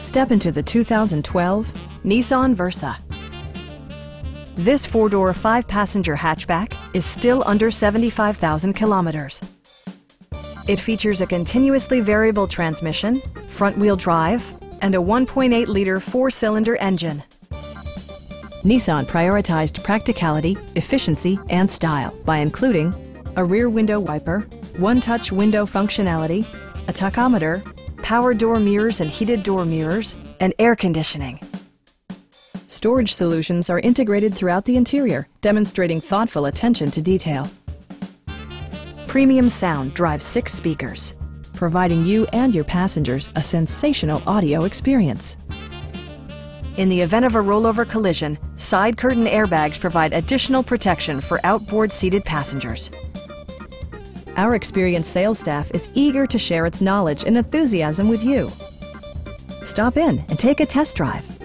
Step into the 2012 Nissan Versa. This four-door, five-passenger hatchback is still under 75,000 kilometers. It features a continuously variable transmission, front-wheel drive, and a 1.8-liter four-cylinder engine. Nissan prioritized practicality, efficiency, and style by including a rear window wiper, one-touch window functionality, a tachometer, power door mirrors and heated door mirrors, and air conditioning. Storage solutions are integrated throughout the interior, demonstrating thoughtful attention to detail. Premium sound drives six speakers, providing you and your passengers a sensational audio experience. In the event of a rollover collision, side curtain airbags provide additional protection for outboard seated passengers. Our experienced sales staff is eager to share its knowledge and enthusiasm with you. Stop in and take a test drive.